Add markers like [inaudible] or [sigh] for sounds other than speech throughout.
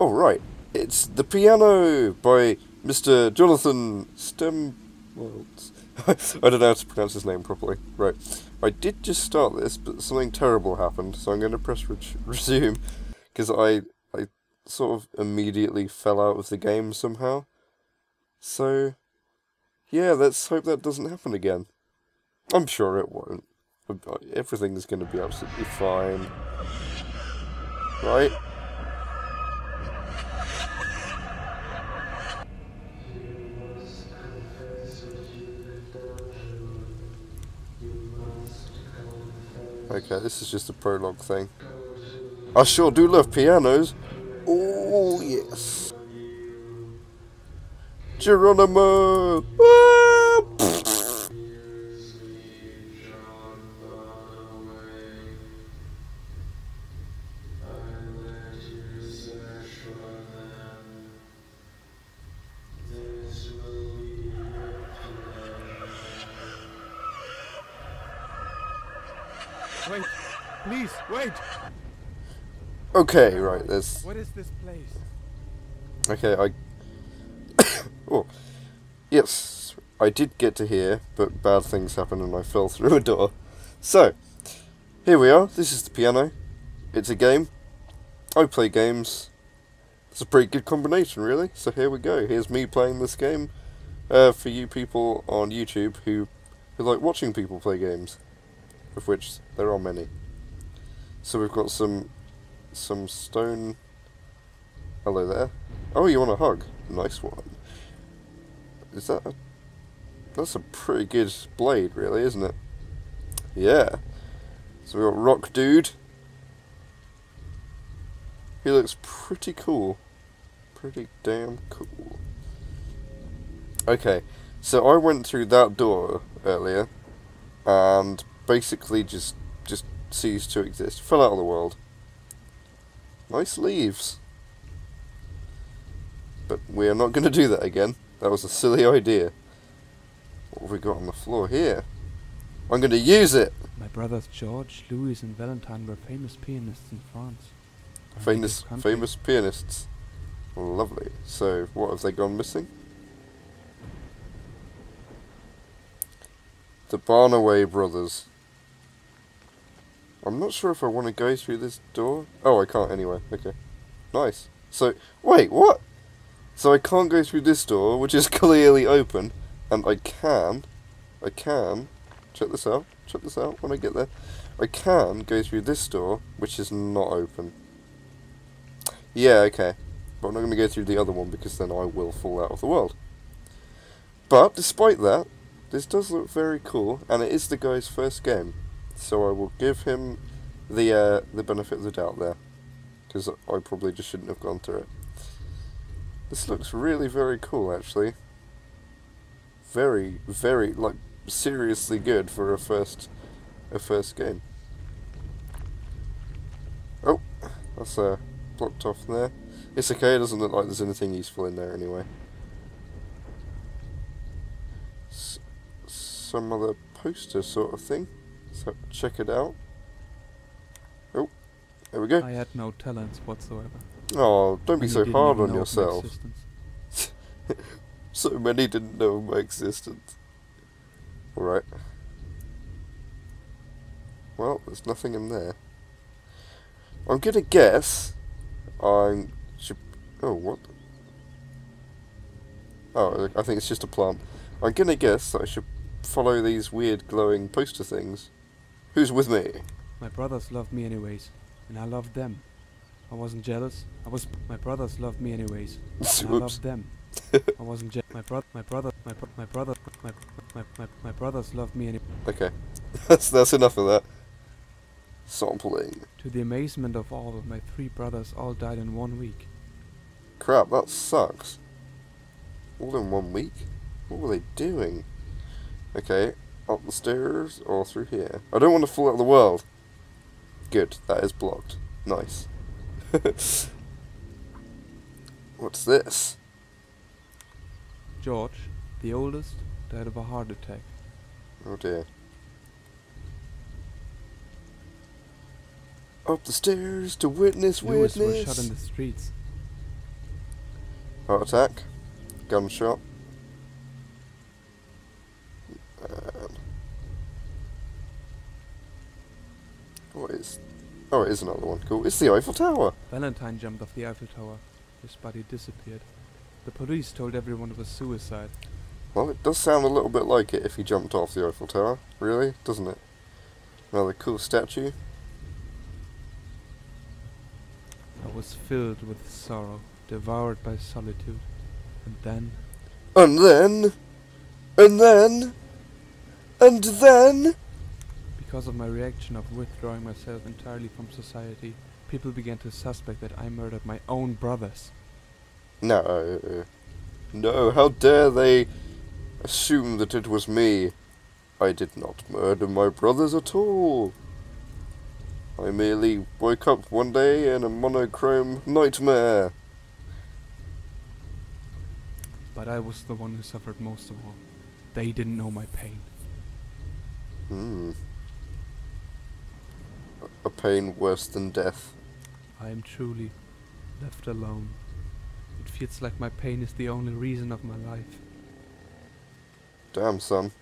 Oh, right. It's The Piano by Mr. Jonathan Stemwells. [laughs] I don't know how to pronounce his name properly. Right. I did just start this, but something terrible happened, so I'm going to press re [laughs] resume, because I, I sort of immediately fell out of the game somehow. So, yeah, let's hope that doesn't happen again. I'm sure it won't. Uh, everything's going to be absolutely fine. Right? Okay, this is just a prologue thing. I sure do love pianos. Oh, yes. Geronimo! Please, wait. Okay, right, this. What is this place? Okay, I... [coughs] oh. Yes, I did get to here, but bad things happened and I fell through a door. So, here we are. This is the piano. It's a game. I play games. It's a pretty good combination, really. So here we go. Here's me playing this game uh, for you people on YouTube who, who like watching people play games, of which there are many. So we've got some some stone. Hello there. Oh, you want a hug? Nice one. Is that a... That's a pretty good blade, really, isn't it? Yeah. So we got Rock Dude. He looks pretty cool. Pretty damn cool. Okay, so I went through that door earlier, and basically just just ceased to exist. Fell out of the world. Nice leaves. But we are not going to do that again. That was a silly idea. What have we got on the floor here? I'm going to use it! My brothers George, Louis, and Valentine were famous pianists in France. Famous, famous pianists. Lovely. So, what have they gone missing? The Barnaway brothers. I'm not sure if I want to go through this door. Oh, I can't anyway. Okay. Nice. So, wait, what? So I can't go through this door, which is [laughs] clearly open, and I can, I can, check this out, check this out when I get there. I can go through this door, which is not open. Yeah, okay. But I'm not going to go through the other one because then I will fall out of the world. But, despite that, this does look very cool, and it is the guy's first game. So I will give him the uh, the benefit of the doubt there. Because I probably just shouldn't have gone through it. This looks really very cool, actually. Very, very, like, seriously good for a first, a first game. Oh, that's uh, blocked off there. It's okay, it doesn't look like there's anything useful in there anyway. S some other poster sort of thing. So check it out. Oh, there we go. I had no talents whatsoever. Oh, don't be so hard on know of my yourself. [laughs] So many didn't know my existence. Alright. Well, there's nothing in there. I'm gonna guess I'm should oh what Oh I think it's just a plant. I'm gonna guess that I should follow these weird glowing poster things. Who's with me? My brothers loved me anyways, and I loved them. I wasn't jealous. I was. My brothers loved me anyways, I loved them. [laughs] I wasn't jealous. My brother. My brother. My bro- my brother. My my, my my brothers loved me any. Okay. [laughs] that's that's enough of that. Sampling. To the amazement of all, my three brothers all died in one week. Crap, that sucks. All in one week? What were they doing? Okay, up the stairs or through here? I don't want to fall out of the world. Good, that is blocked. Nice. [laughs] What's this? George, the oldest, died of a heart attack. Oh dear. Up the stairs to witness was witness. shot in the streets. Heart attack. Gunshot. And what is... Oh, it is another one. Cool. It's the Eiffel Tower. Valentine jumped off the Eiffel Tower. His body disappeared. The police told everyone it was suicide. Well, it does sound a little bit like it if he jumped off the Eiffel Tower. Really? Doesn't it? Another cool statue. I was filled with sorrow, devoured by solitude. And then, And then... And then... And then... because of my reaction of withdrawing myself entirely from society, people began to suspect that I murdered my own brothers. No. No, how dare they assume that it was me? I did not murder my brothers at all. I merely woke up one day in a monochrome nightmare. But I was the one who suffered most of all. They didn't know my pain. Hmm. A pain worse than death. I am truly left alone. It feels like my pain is the only reason of my life. Damn, son.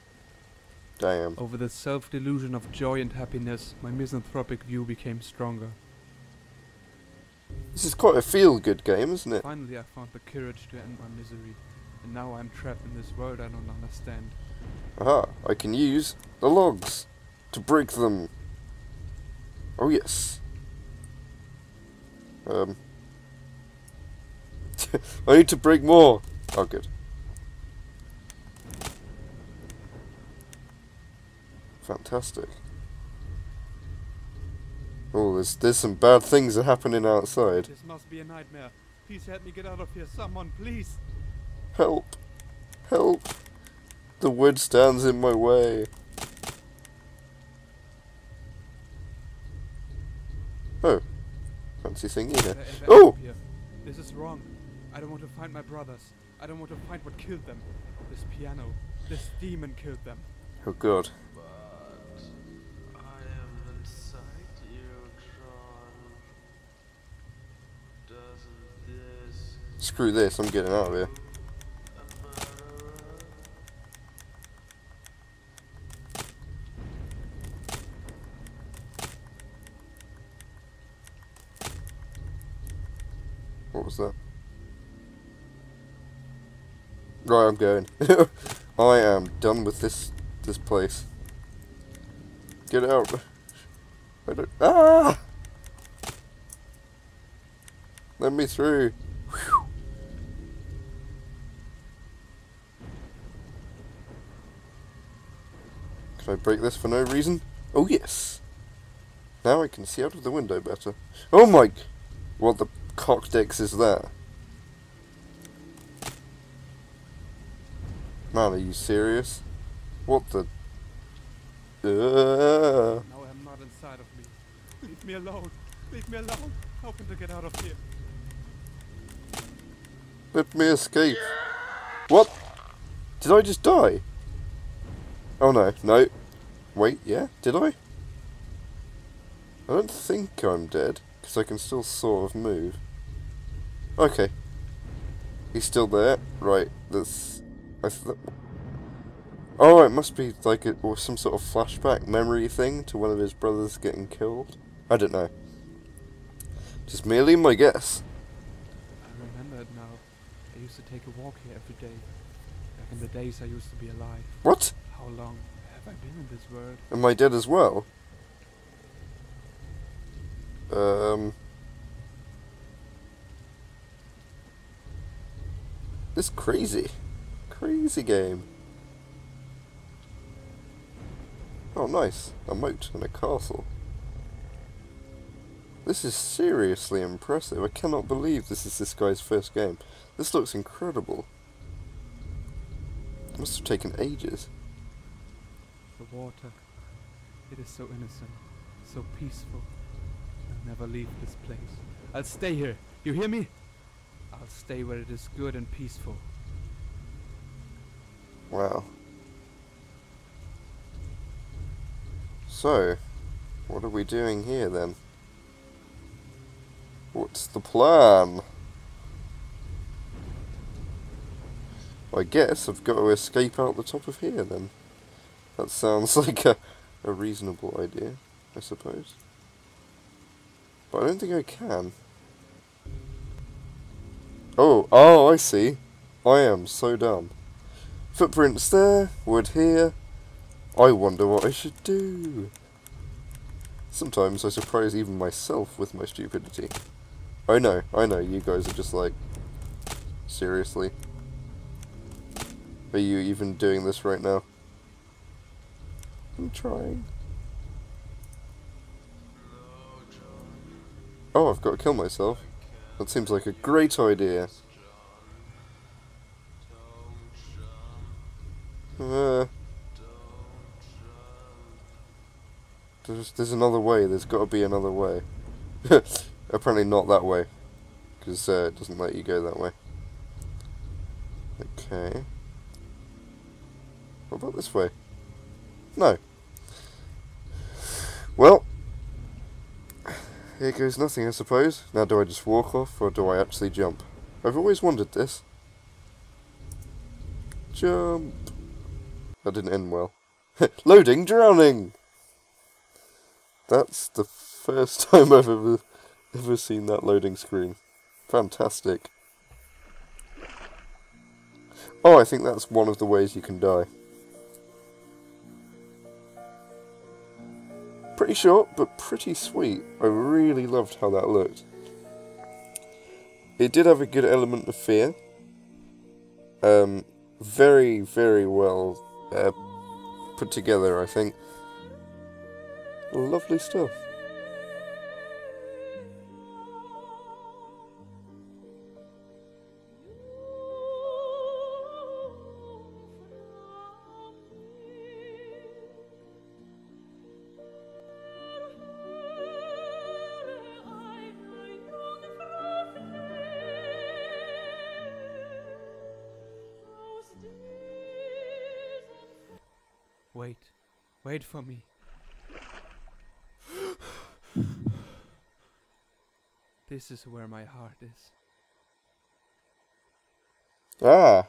Damn. Over the self-delusion of joy and happiness, my misanthropic view became stronger. This is quite a feel-good game, isn't it? Finally, I found the courage to end my misery, and now I'm trapped in this world I don't understand. Aha, I can use the logs to break them. Oh yes. Um. [laughs] I need to break more. Oh good. Fantastic. Oh, there's there's some bad things are happening outside. This must be a nightmare. Please help me get out of here, someone, please. Help! Help! The wood stands in my way. Oh. Fancy thingy uh, here. Oh! This is wrong. I don't want to find my brothers. I don't want to find what killed them. This piano, this demon killed them. Oh god. But I am inside you, Tron. Doesn't this Screw this, I'm getting out of here. a murderer? What was that? Right, I'm going. [laughs] I am done with this this place. Get out. I don't Ah Let me through. Whew. Can I break this for no reason? Oh yes. Now I can see out of the window better. Oh my what the cockdicks is that? Man, are you serious? What the? Uh, Now I'm not inside of me. Leave me alone. Leave me alone. Hoping to get out of here. let me escape. What? Did I just die? Oh no, no. Wait, yeah? Did I? I don't think I'm dead, because I can still sort of move. Okay. He's still there. Right, that's... I th- oh, it must be like a, or some sort of flashback memory thing to one of his brothers getting killed. I don't know. Just merely my guess. I remember it now. I used to take a walk here every day. Back in the days I used to be alive. What? How long have I been in this world? Am I dead as well? Um. This crazy. Crazy game. Oh, nice. A moat and a castle. This is seriously impressive. I cannot believe this is this guy's first game. This looks incredible. It must have taken ages. The water. It is so innocent, so peaceful. I'll never leave this place. I'll stay here. You hear me? I'll stay where it is good and peaceful. Wow. So, what are we doing here then? What's the plan? I guess I've got to escape out the top of here then. That sounds [laughs] like a, a reasonable idea, I suppose. But I don't think I can. Oh, oh, I see. I am so dumb. Footprints there, wood here. I wonder what I should do. Sometimes I surprise even myself with my stupidity. I know, I know, you guys are just like, seriously? Are you even doing this right now? I'm trying. Oh, I've got to kill myself. That seems like a great idea. Uh, there's, there's another way. There's got to be another way. [laughs] Apparently not that way. Because uh, it doesn't let you go that way. Okay. What about this way? No. Well, here goes nothing, I suppose. Now, do I just walk off, or do I actually jump? I've always wondered this. Jump. That didn't end well. [laughs] Loading, drowning! That's the first [laughs] time I've ever, ever seen that loading screen. Fantastic. Oh, I think that's one of the ways you can die. Pretty short, but pretty sweet. I really loved how that looked. It did have a good element of fear. Um, very, very well uh, put together, I think. Lovely stuff. Wait for me. this is where my heart is. Ah,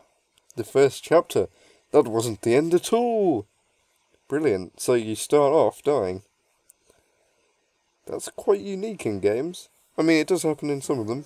the first chapter. That wasn't the end at all. Brilliant. So you start off dying. That's quite unique in games. I mean, it does happen in some of them,